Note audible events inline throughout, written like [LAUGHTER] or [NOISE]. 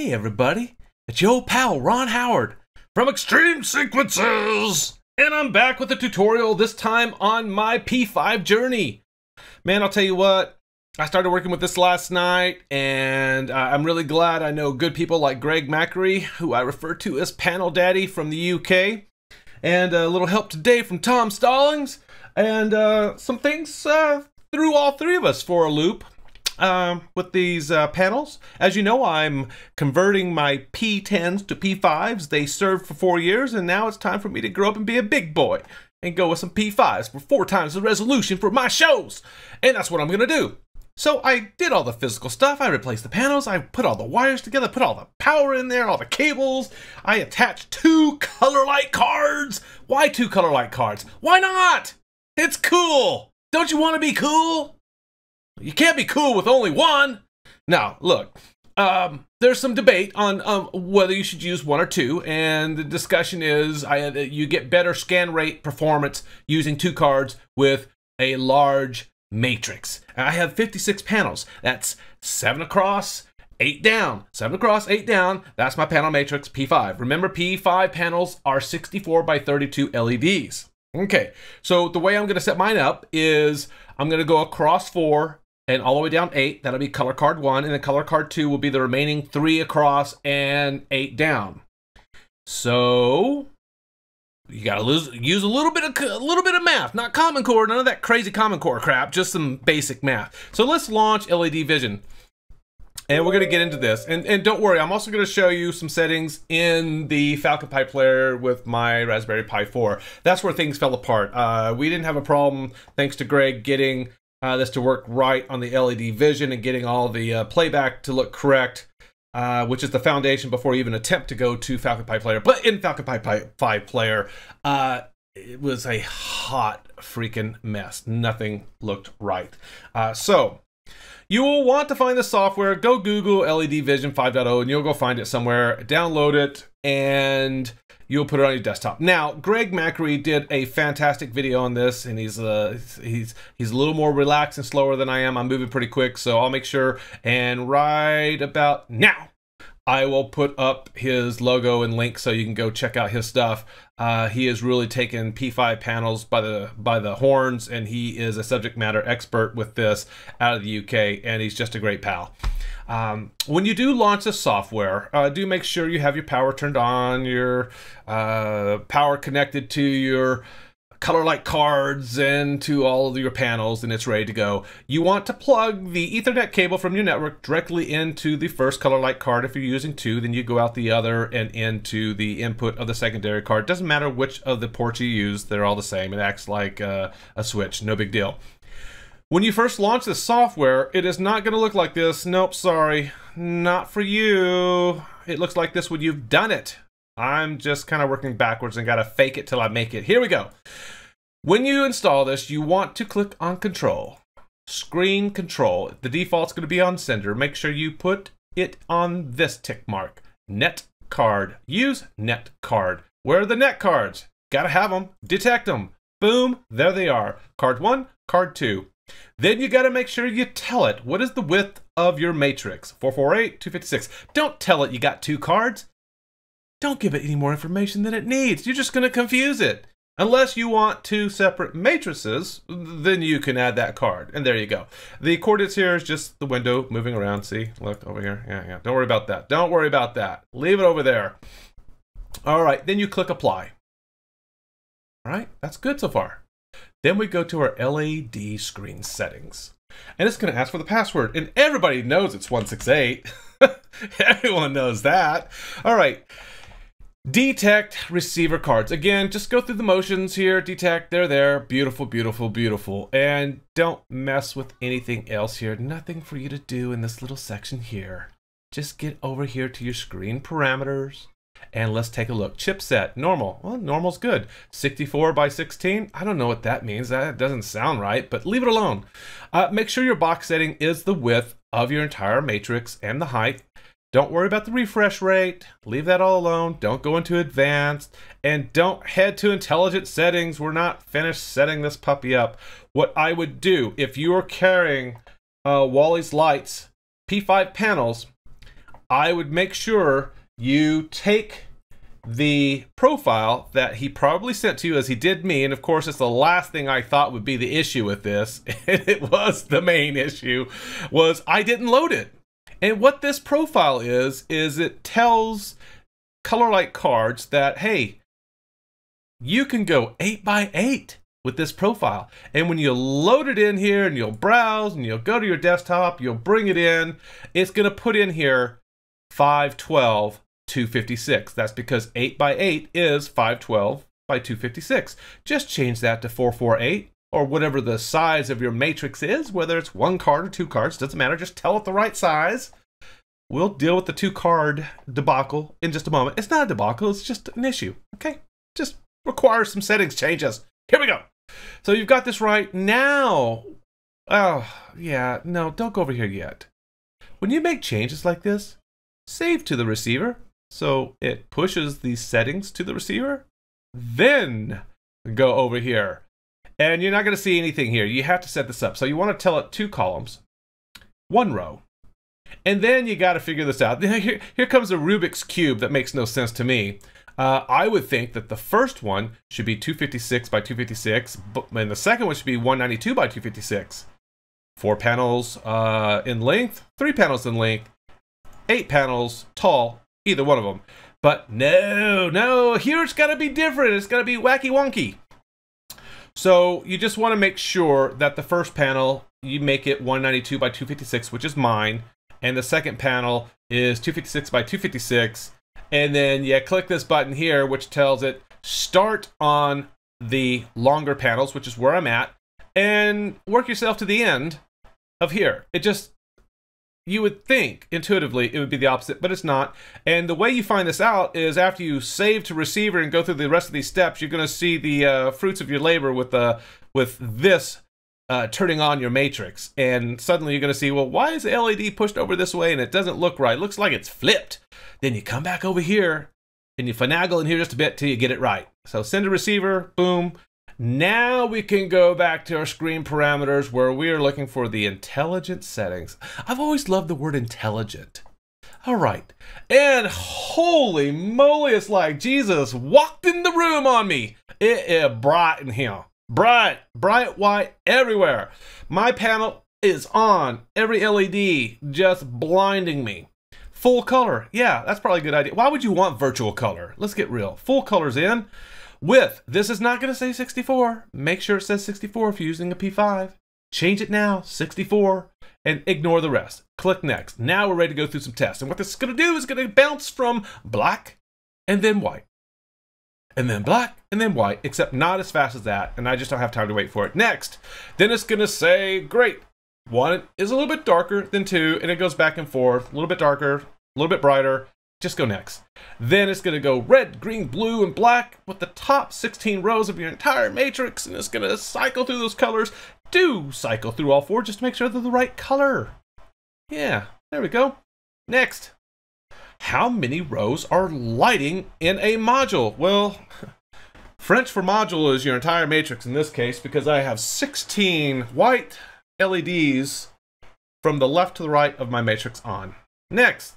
Hey everybody, it's your pal Ron Howard from xTreme Sequences! And I'm back with a tutorial, this time on my P5 journey. Man, I'll tell you what, I started working with this last night, and uh, I'm really glad I know good people like Greg Macri, who I refer to as Panel Daddy from the UK, and a little help today from Tom Stallings, and uh, some things uh, threw all three of us for a loop um, with these uh, panels. As you know, I'm converting my P10s to P5s. They served for four years, and now it's time for me to grow up and be a big boy and go with some P5s for four times the resolution for my shows. And that's what I'm going to do. So I did all the physical stuff. I replaced the panels. I put all the wires together, put all the power in there, all the cables. I attached two ColorLight cards. Why two ColorLight cards? Why not? It's cool. Don't you want to be cool? You can't be cool with only one. Now, look, um, there's some debate on um, whether you should use one or two, and the discussion is I, uh, you get better scan rate performance using two cards with a large matrix. I have 56 panels. That's seven across, eight down. Seven across, eight down. That's my panel matrix P5. Remember, P5 panels are 64 by 32 LEDs. Okay, so the way I'm going to set mine up is I'm going to go across four and all the way down eight. That'll be color card one, and then color card two will be the remaining three across and eight down. So you gotta lose, use a little bit of a little bit of math, not Common Core, none of that crazy Common Core crap, just some basic math. So let's launch LEDVISION. And we're to get into this. And, and don't worry, I'm also to show you some settings in the Falcon Pi player with my Raspberry Pi 4. That's where things fell apart. Uh, we didn't have a problem, thanks to Greg, getting uh, this to work right on the LEDVISION and getting all the uh, playback to look correct, uh, which is the foundation before you even attempt to go to Falcon Pi Player. But in Falcon Pi, 5 Player, uh, it was a hot freaking mess. Nothing looked right. Uh, so you will want to find the software. Go Google LEDVISION 5.0 and you'll go find it somewhere. Download it and you'll put it on your desktop. Now, Greg Macri did a fantastic video on this, and he's uh, he's he's a little more relaxed and slower than I am. I'm moving pretty quick, so I'll make sure. And right about now, I will put up his logo and link so you can go check out his stuff. Uh, he has really taken P5 panels by the by the horns, and he is a subject matter expert with this out of the UK, and he's just a great pal. Um, when you do launch the software, uh, do make sure you have your power turned on, your uh, power connected to your ColorLight cards and to all of your panels and it's ready to go. You want to plug the ethernet cable from your network directly into the first ColorLight card. If you're using two, then you go out the other and into the input of the secondary card. Doesn't matter which of the ports you use, they're all the same. It acts like uh, a switch, no big deal. When you first launch this software, it is not going to look like this. Nope, sorry. Not for you. It looks like this when you've done it. I'm just kind of working backwards and got to fake it till I make it. Here we go. When you install this, you want to click on Control. Screen Control. The default's going to be on Sender. Make sure you put it on this tick mark. Net card. Use net card. Where are the net cards? Gotta have them. Detect them. Boom. There they are. Card 1, card 2. Then you got to make sure you tell it what is the width of your matrix 448, 256. Don't tell it you got two cards. Don't give it any more information than it needs. You're just going to confuse it. Unless you want two separate matrices, then you can add that card. And there you go. The coordinates here is just the window moving around. See, look over here. Yeah, yeah. Don't worry about that. Don't worry about that. Leave it over there. All right, then you click apply. All right, that's good so far. Then we go to our LED screen settings. And it's going to ask for the password. And everybody knows it's 168. [LAUGHS] Everyone knows that. All right. Detect receiver cards. Again, just go through the motions here. Detect, they're there. Beautiful, beautiful, beautiful. And don't mess with anything else here. Nothing for you to do in this little section here. Just get over here to your screen parameters. And let's take a look. Chipset, normal. Well, normal's good. 64 by 16. I don't know what that means. That doesn't sound right, but leave it alone. Uh, make sure your box setting is the width of your entire matrix and the height. Don't worry about the refresh rate. Leave that all alone. Don't go into advanced. And don't head to intelligent settings. We're not finished setting this puppy up. What I would do if you are carrying uh, Wally's lights P5 panels, I would make sure you take the profile that he probably sent to you as he did me and of course it's the last thing i thought would be the issue with this [LAUGHS] and it was the main issue was i didn't load it. And what this profile is is it tells ColorLight cards that hey you can go 8 by 8 with this profile. And when you load it in here and you'll browse and you'll go to your desktop you'll bring it in it's going to put in here 512 256. That's because 8 by 8 is 512 by 256. Just change that to 448 or whatever the size of your matrix is, whether it's one card or two cards, doesn't matter. Just tell it the right size. We'll deal with the two card debacle in just a moment. It's not a debacle, it's just an issue, okay? Just requires some settings changes. Here we go. So you've got this right now. Oh, yeah, no, don't go over here yet. When you make changes like this, save to the receiver so it pushes these settings to the receiver, then go over here. And you're not going to see anything here. You have to set this up. So you want to tell it two columns, one row. And then you got to figure this out. [LAUGHS] Here, here comes a Rubik's Cube that makes no sense to me. Uh, I would think that the first one should be 256 by 256, and the second one should be 192 by 256. Four panels uh, in length, three panels in length, eight panels tall, either one of them. But no, no, here it's got to be different. It's got to be wacky wonky. So you just want to make sure that the first panel, you make it 192 by 256, which is mine. And the second panel is 256 by 256. And then you click this button here, which tells it start on the longer panels, which is where I'm at, and work yourself to the end of here. It just you would think intuitively it would be the opposite, but it's not. And the way you find this out is after you save to receiver and go through the rest of these steps, you're going to see the uh, fruits of your labor with the uh, with this uh, turning on your matrix. And suddenly you're going to see, well, why is the LED pushed over this way and it doesn't look right? It looks like it's flipped. Then you come back over here and you finagle in here just a bit till you get it right. So send a receiver, boom, now we can go back to our screen parameters where we are looking for the intelligent settings. I've always loved the word intelligent. All right. And holy moly, it's like Jesus walked in the room on me. It is bright in here. Bright, bright white everywhere. My panel is on. Every LED just blinding me. Full color. Yeah, that's probably a good idea. Why would you want virtual color? Let's get real. Full color's in with, this is not going to say 64. Make sure it says 64 if you're using a P5. Change it now, 64, and ignore the rest. Click next. Now we're ready to go through some tests. And what this is going to do is going to bounce from black and then white. And then black and then white, except not as fast as that. And I just don't have time to wait for it. Next, then it's going to say, great. One is a little bit darker than two, and it goes back and forth. A little bit darker, a little bit brighter, just go next. Then it's going to go red, green, blue, and black with the top 16 rows of your entire matrix, and it's going to cycle through those colors. Do cycle through all four just to make sure they're the right color. Yeah, there we go. Next. How many rows are lighting in a module? Well, [LAUGHS] French for module is your entire matrix in this case because I have 16 white LEDs from the left to the right of my matrix on. Next,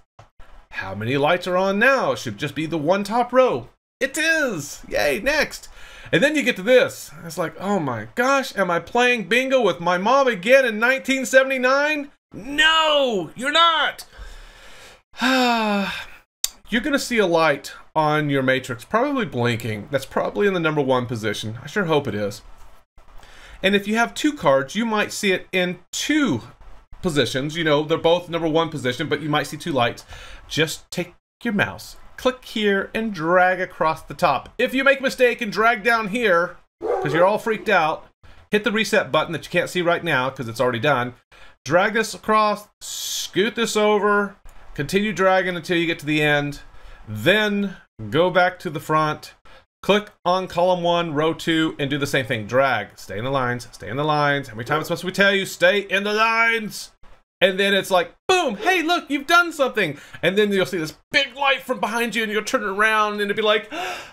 how many lights are on now? It Should just be the one top row. It is! Yay, next! And then you get to this. It's like, oh my gosh, am I playing bingo with my mom again in 1979? No, you're not! [SIGHS] you're gonna see a light on your matrix, probably blinking. That's probably in the number one position. I sure hope it is. And if you have two cards, you might see it in two positions. You know, they're both number one position, but you might see two lights. Just take your mouse, click here, and drag across the top. If you make a mistake and drag down here, because you're all freaked out, hit the reset button that you can't see right now because it's already done. Drag this across, scoot this over, continue dragging until you get to the end. Then go back to the front, click on column one, row two, and do the same thing. Drag, stay in the lines, stay in the lines. How many times must we tell you, stay in the lines? And then it's like boom hey look you've done something and then you'll see this big light from behind you and you'll turn around and it'll be like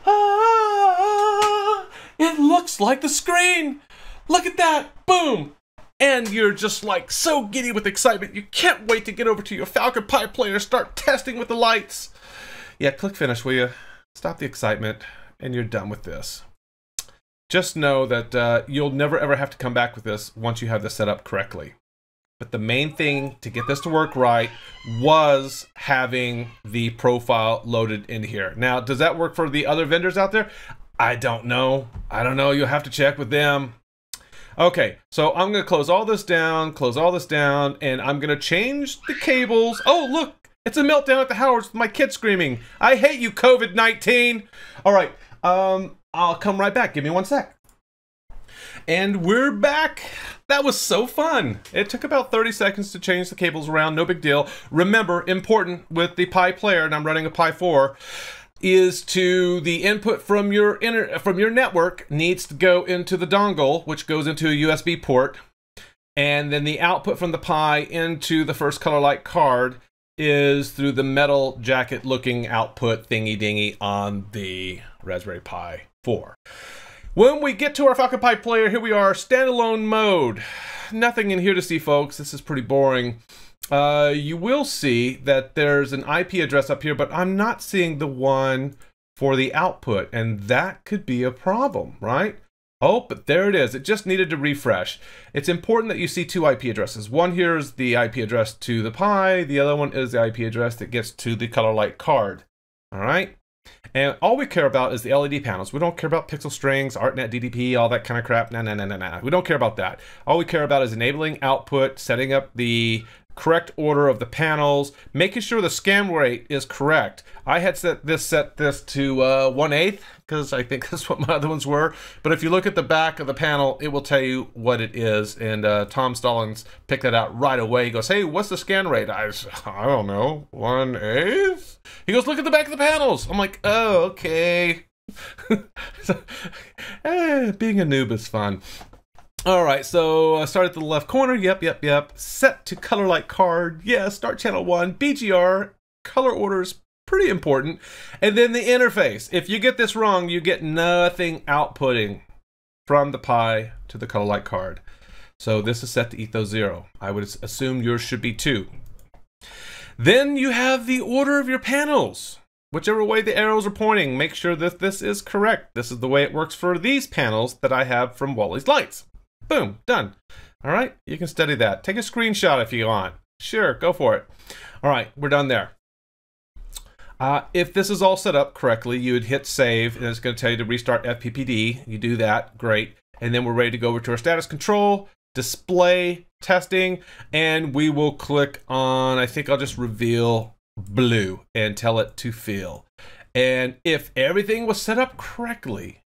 ah, it looks like the screen look at that boom and you're just like so giddy with excitement. You can't wait to get over to your Falcon Pi player, start testing with the lights. Yeah, click finish, will you? Stop the excitement, and you're done with this. Just know that uh, you'll never ever have to come back with this once you have this set up correctly. But the main thing to get this to work right was having the profile loaded in here. Now, does that work for the other vendors out there? I don't know. I don't know. You'll have to check with them. Okay, so I'm going to close all this down, close all this down, and I'm going to change the cables. Oh, look, it's a meltdown at the Howards with my kid screaming, I hate you, COVID-19. All right, um, I'll come right back. Give me one sec. And we're back. That was so fun. It took about 30 seconds to change the cables around, no big deal. Remember, important with the Pi player, and I'm running a Pi 4, is to the input from your inter from your network needs to go into the dongle, which goes into a USB port, and then the output from the Pi into the first ColorLight card is through the metal jacket looking output thingy dingy on the Raspberry Pi 4. When we get to our Falcon Pi player, here we are, standalone mode. Nothing in here to see, folks. This is pretty boring. Uh, you will see that there's an IP address up here, but I'm not seeing the one for the output, and that could be a problem, right? Oh, but there it is. It just needed to refresh. It's important that you see two IP addresses. One here is the IP address to the Pi. The other one is the IP address that gets to the ColorLight card. All right. And all we care about is the LED panels. We don't care about pixel strings, ArtNet, DDP, all that kind of crap. Nah, nah, nah, nah, nah. We don't care about that. All we care about is enabling output, setting up the correct order of the panels, making sure the scan rate is correct. I had set this set this to uh, 1 8 because I think [LAUGHS] that's what my other ones were. But if you look at the back of the panel, it will tell you what it is. And uh, Tom Stallings picked that out right away. He goes, hey, what's the scan rate? I, I don't know, 1 8? He goes, look at the back of the panels. I'm like, oh, okay. [LAUGHS] so, [LAUGHS] eh, being a noob is fun. All right, so uh, start at the left corner. Yep, yep, yep. Set to ColorLight card. Yeah, start channel one. BGR. Color orders pretty important. And then the interface. If you get this wrong, you get nothing outputting from the Pi to the ColorLight card. So this is set to Ethos 0. I would assume yours should be 2. Then you have the order of your panels. Whichever way the arrows are pointing, make sure that this is correct. This is the way it works for these panels that I have from Wally's Lights. Boom, done. All right, you can study that. Take a screenshot if you want. Sure, go for it. All right, we're done there. Uh, if this is all set up correctly, you would hit save, and it's going to tell you to restart FPPD. You do that, great. And then we're ready to go over to our status control, display, testing, and we will click on, I think I'll just reveal blue and tell it to fill. And if everything was set up correctly,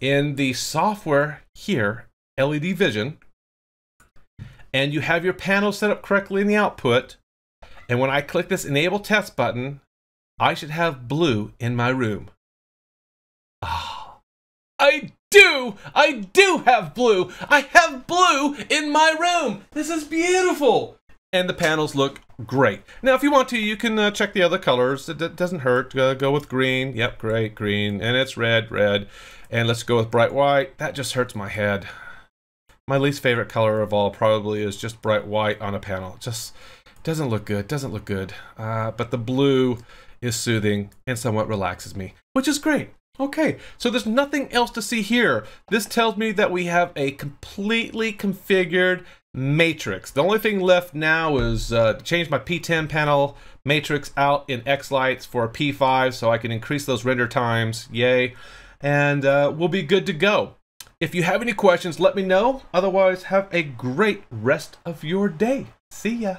in the software here, LEDVISION, and you have your panel set up correctly in the output, and when I click this Enable Test button, I should have blue in my room. Ah, oh, I do! I do have blue! I have blue in my room! This is beautiful! And the panels look great. Now, if you want to, you can uh, check the other colors. It, doesn't hurt. Uh, go with green. Yep, great, green. And it's red, red. And let's go with bright white. That just hurts my head. My least favorite color of all probably is just bright white on a panel. Just doesn't look good, doesn't look good. Uh, but the blue is soothing and somewhat relaxes me, which is great. Okay, so there's nothing else to see here. This tells me that we have a completely configured matrix. The only thing left now is uh, to change my P10 panel matrix out in xLights for a P5 so I can increase those render times. Yay and uh, we'll be good to go. If you have any questions, let me know. Otherwise, have a great rest of your day. See ya.